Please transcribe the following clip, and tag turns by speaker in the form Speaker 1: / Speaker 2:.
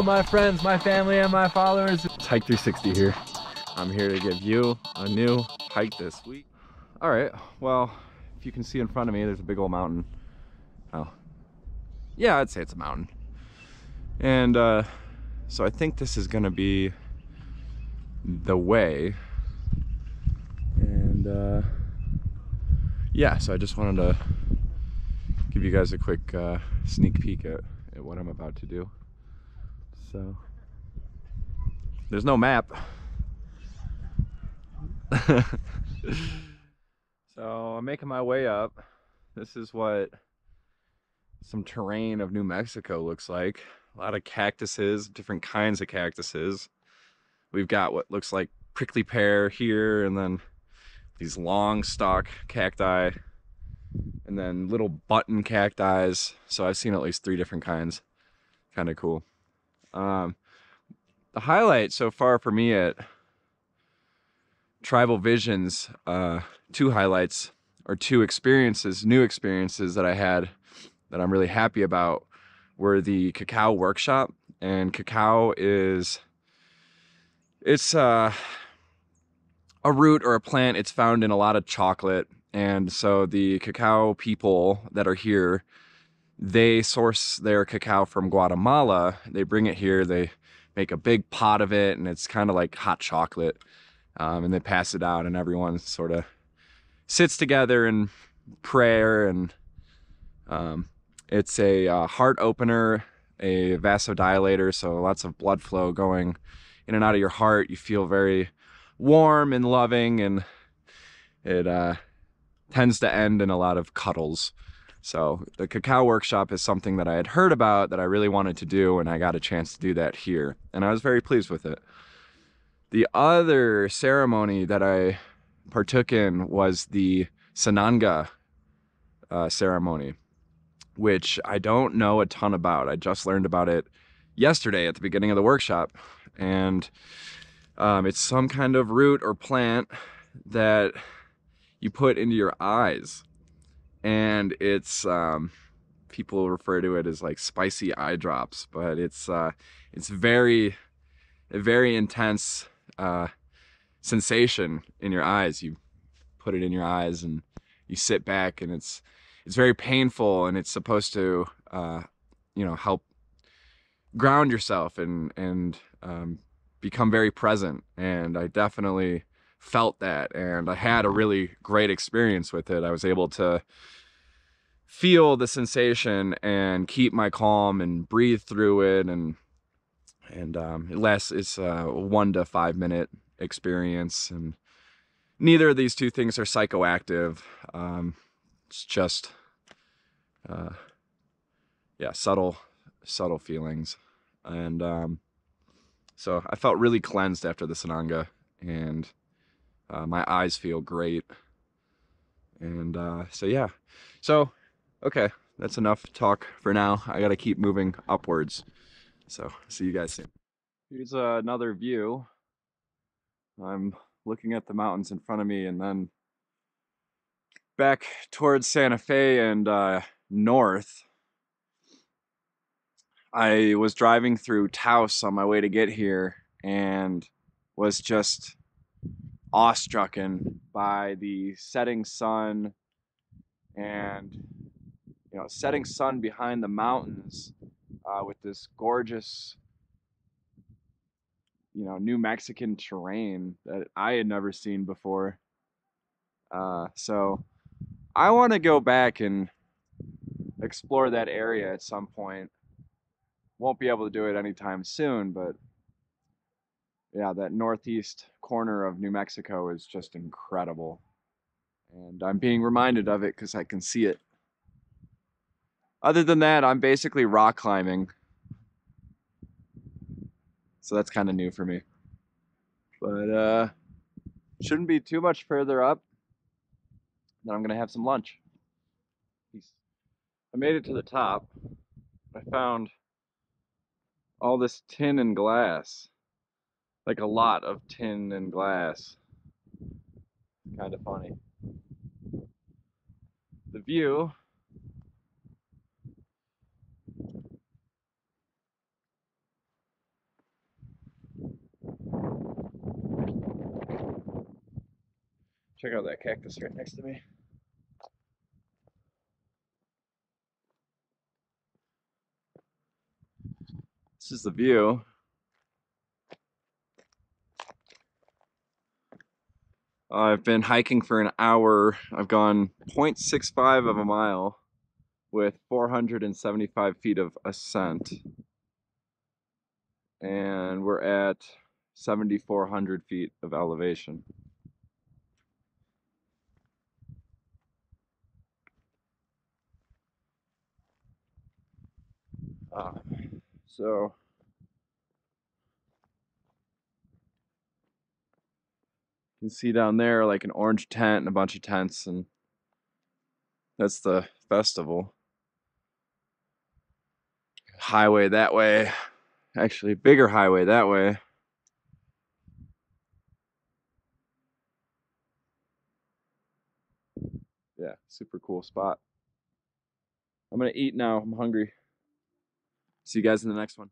Speaker 1: my friends, my family, and my followers.
Speaker 2: It's Hike 360 here. I'm here to give you a new hike this week. All right, well, if you can see in front of me, there's a big old mountain. Oh, yeah, I'd say it's a mountain. And uh, so I think this is gonna be the way. And uh, yeah, so I just wanted to give you guys a quick uh, sneak peek at, at what I'm about to do. So there's no map. so I'm making my way up. This is what some terrain of New Mexico looks like. A lot of cactuses, different kinds of cactuses. We've got what looks like prickly pear here, and then these long stalk cacti, and then little button cacti. So I've seen at least three different kinds. Kind of cool. Um, the highlight so far for me at Tribal Visions, uh, two highlights or two experiences, new experiences that I had that I'm really happy about were the cacao workshop. And cacao is, it's uh, a root or a plant. It's found in a lot of chocolate. And so the cacao people that are here, they source their cacao from Guatemala. They bring it here. They make a big pot of it, and it's kind of like hot chocolate. Um, and they pass it out, and everyone sort of sits together in prayer. And um, it's a uh, heart opener, a vasodilator, so lots of blood flow going in and out of your heart. You feel very warm and loving, and it uh, tends to end in a lot of cuddles. So the cacao workshop is something that I had heard about that I really wanted to do, and I got a chance to do that here, and I was very pleased with it. The other ceremony that I partook in was the Sananga uh, ceremony, which I don't know a ton about. I just learned about it yesterday at the beginning of the workshop, and um, it's some kind of root or plant that you put into your eyes and it's um, people refer to it as like spicy eye drops, but it's uh, it's very a very intense uh, sensation in your eyes. You put it in your eyes and you sit back, and it's it's very painful, and it's supposed to uh, you know help ground yourself and and um, become very present. And I definitely felt that and I had a really great experience with it. I was able to feel the sensation and keep my calm and breathe through it and and um, it lasts it's a one to five minute experience and neither of these two things are psychoactive. Um, it's just uh, yeah subtle subtle feelings. And um, so I felt really cleansed after the Sananga and uh, my eyes feel great. And uh, so, yeah. So, okay, that's enough talk for now. I got to keep moving upwards. So, see you guys soon. Here's uh, another view. I'm looking at the mountains in front of me and then back towards Santa Fe and uh, north. I was driving through Taos on my way to get here and was just awestrucken by the setting sun and you know setting sun behind the mountains uh, with this gorgeous you know New Mexican terrain that I had never seen before. Uh, so I want to go back and explore that area at some point. Won't be able to do it anytime soon, but yeah, that northeast corner of New Mexico is just incredible. And I'm being reminded of it because I can see it. Other than that, I'm basically rock climbing. So that's kind of new for me. But uh shouldn't be too much further up. Then I'm gonna have some lunch. Peace. I made it to the top. I found all this tin and glass like a lot of tin and glass. Kind of funny. The view Check out that cactus right next to me. This is the view. I've been hiking for an hour. I've gone 0.65 of a mile with 475 feet of ascent. And we're at 7,400 feet of elevation. Uh, so you can see down there like an orange tent and a bunch of tents and that's the festival. Highway that way. Actually bigger highway that way. Yeah super cool spot. I'm gonna eat now. I'm hungry. See you guys in the next one